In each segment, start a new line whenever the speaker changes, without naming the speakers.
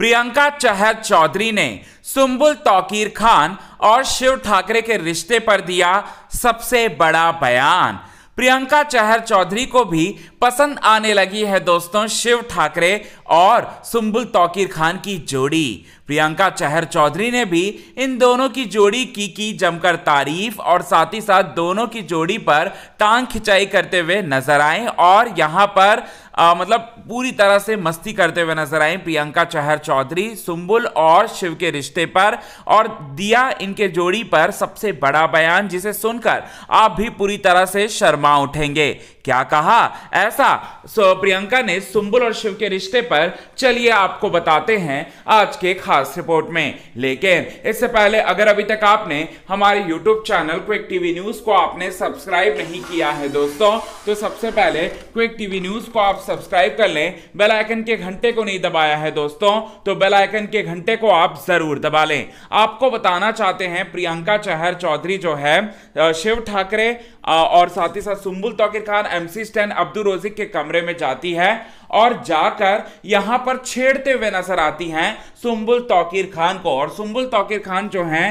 प्रियंका चहर चौधरी ने सुम्बुल तौकीर खान और शिव ठाकरे के रिश्ते पर दिया सबसे बड़ा बयान। प्रियंका चहर चौधरी को भी पसंद आने लगी है दोस्तों शिव ठाकरे और सुम्बुल तौकीर खान की जोड़ी। प्रियंका चहर चौधरी ने भी इन दोनों की जोड़ी की की जमकर तारीफ़ और साथ ही साथ दोनों की जोड़ी पर टांग खिंचाई करते हुए नज़र आए और यहाँ पर आ, मतलब पूरी तरह से मस्ती करते हुए नज़र आए प्रियंका चहर चौधरी सुम्बुल और शिव के रिश्ते पर और दिया इनके जोड़ी पर सबसे बड़ा बयान जिसे सुनकर आप भी पूरी तरह से शर्मा उठेंगे। क्या कहा? ऐसा सो प्रियंका ने सुम्बुल और शिव के रिश्ते पर चलिए आपको बताते हैं आज के खास रिपोर्ट में। लेकिन इससे पहले अगर अभी तक आपने हमारे YouTube channel quick TV news को आपने सब्सक्राइब नहीं किया है दोस्तों तो सबसे पहले क्विक टीवी न्यूज़ को आप सब्सक्राइब कर लें। बेल आइकन के घंटे को नहीं दबाया है दोस्तों तो बेल आइकन के घंटे को आप ज़रूर दबा लें। आपको बताना चाहते हैं, प्रियंका चहर चौधरी जो है शिव ठाकरे और साथ ही साथ Sumbul Tauqeer Khan MC Stan Abdu Rozik के कमरे में जाती है और जाकर यहाँ पर छेड़ते हुए नज़र आती हैं सुम्बुल तौकीर खान को। और सुम्बुल तौकीर खान जो हैं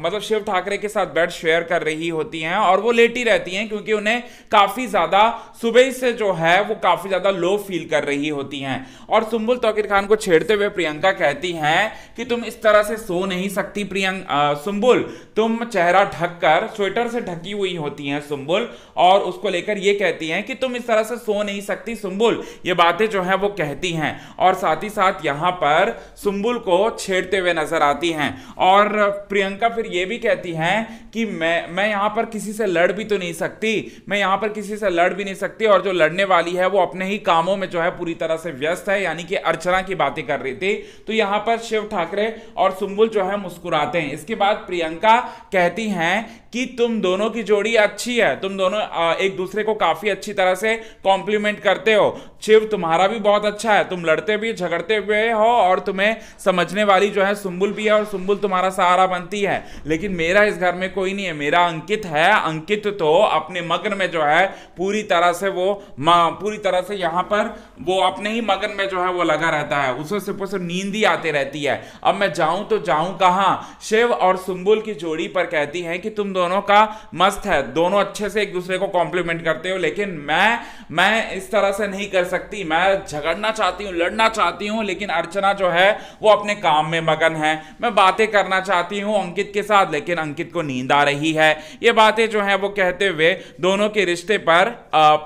मतलब शिव ठाकरे के साथ बेड शेयर कर रही होती हैं और वो लेटी रहती हैं क्योंकि उन्हें काफ़ी ज़्यादा, सुबह से जो है वो काफ़ी ज़्यादा लो फील कर रही होती हैं। और सुम्बुल तौकीर खान को छेड़ते हुए प्रियंका कहती हैं कि तुम इस तरह से सो नहीं सकती प्रियंका सुम्बुल, तुम चेहरा ढककर, स्वेटर से ढकी हुई होती हैं सुम्बुल और उसको लेकर ये कहती हैं कि तुम इस तरह से सो नहीं सकती सुम्बुल ये बातें जो है वो कहती हैं, और साथ ही साथ यहाँ पर सुम्बुल को छेड़ते हुए नज़र आती हैं। और प्रियंका फिर ये भी कहती हैं कि मैं मैं यहाँ पर किसी से लड़ भी तो नहीं सकती, मैं यहाँ पर किसी से लड़ भी नहीं सकती, और जो लड़ने वाली है वो अपने ही कामों में जो है पूरी तरह से व्यस्त है, यानी कि अर्चना की बातें कर रही थी। तो यहाँ पर शिव ठाकरे और सुम्बुल जो है मुस्कुराते हैं। इसके बाद प्रियंका कहती हैं कि तुम दोनों की जोड़ी अच्छी है। तुम दोनों एक दूसरे को काफ़ी अच्छी तरह से कॉम्प्लीमेंट करते हो। शिव, तुम्हारा भी बहुत अच्छा है। तुम लड़ते भी, झगड़ते हुए हो और तुम्हें समझने वाली जो है सुम्बुल भी है और सुम्बुल तुम्हारा सहारा बनती है। लेकिन मेरा इस घर में कोई नहीं है। मेरा अंकित है। अंकित तो अपने मगन में जो है पूरी तरह से वो पूरी तरह से यहाँ पर वो अपने ही मगन में जो है वो लगा रहता है। उसे सिर्फ़ सिर्फ़ नींद ही आती रहती है। अब मैं जाऊँ तो जाऊँ कहा? शिव और सुम्बुल की जोड़ी पर कहती है कि तुम दोनों का मस्त है। दोनों अच्छे से एक दूसरे को कॉम्प्लीमेंट करते हो, लेकिन मैं मैं इस तरह से नहीं कर सकती। मैं झगड़ना चाहती हूँ, लड़ना चाहती हूँ, लेकिन अर्चना जो है, वो अपने काम में मगन है। मैं बातें करना चाहती हूँ अंकित के साथ, लेकिन अंकित को नींद आ रही है। ये बातें जो है, वो कहते हुए दोनों के रिश्ते पर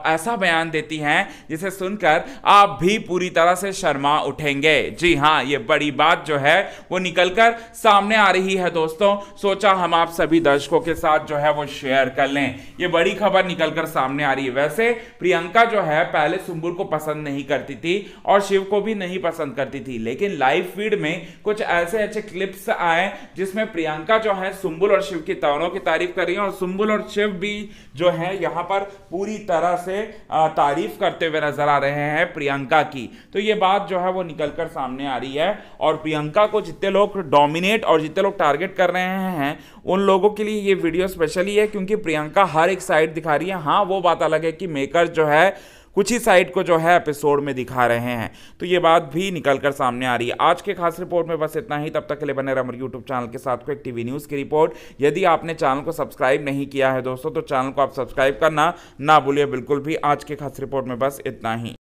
ऐसा बयान देती हैं, जिसे सुनकर आप भी पूरी तरह से शर्मा उठेंगे। जी हाँ ये बड़ी बात जो है, वो निकलकर सामने आ रही है, दोस्तों। सोचा हम आप सभी दर्शकों के साथ जो है, वो शेयर कर लें। ये बड़ी खबर निकलकर सामने आ रही है। वैसे प्रियंका जो है, पहले सुम्बुल को पसंद नहीं करती थी और शिव को भी नहीं पसंद करती थी। लेकिन लाइव फ़ीड में कुछ ऐसे अच्छे क्लिप्स आए जिसमें प्रियंका जो है सुम्बुल और शिव की तवरों की तारीफ़ कर रही है और सुम्बुल और शिव भी जो है, यहाँ पर पूरी तरह से तारीफ़ करते हुए नज़र आ रहे हैं प्रियंका की। तो ये बात जो है, वो निकलकर सामने आ रही है और प्रियंका को जितने लोग डोमिनेट और जितने लोग टारगेट कर रहे हैं, उन लोगों के लिए ये वीडियो स्पेशली है, क्योंकि प्रियंका हर एक साइड दिखा रही है। हाँ वो बात अलग है कि मेकर जो है, कुछ ही साइड को जो है एपिसोड में दिखा रहे हैं। तो ये बात भी निकल कर सामने आ रही है। आज के खास रिपोर्ट में बस इतना ही। तब तक के लिए बने हमारे यूट्यूब चैनल के साथ को एक टीवी न्यूज़ की रिपोर्ट यदि आपने चैनल को सब्सक्राइब नहीं किया है दोस्तों तो चैनल को आप सब्सक्राइब करना ना भूलिए। बिल्कुल भी आज के खास रिपोर्ट में बस इतना ही।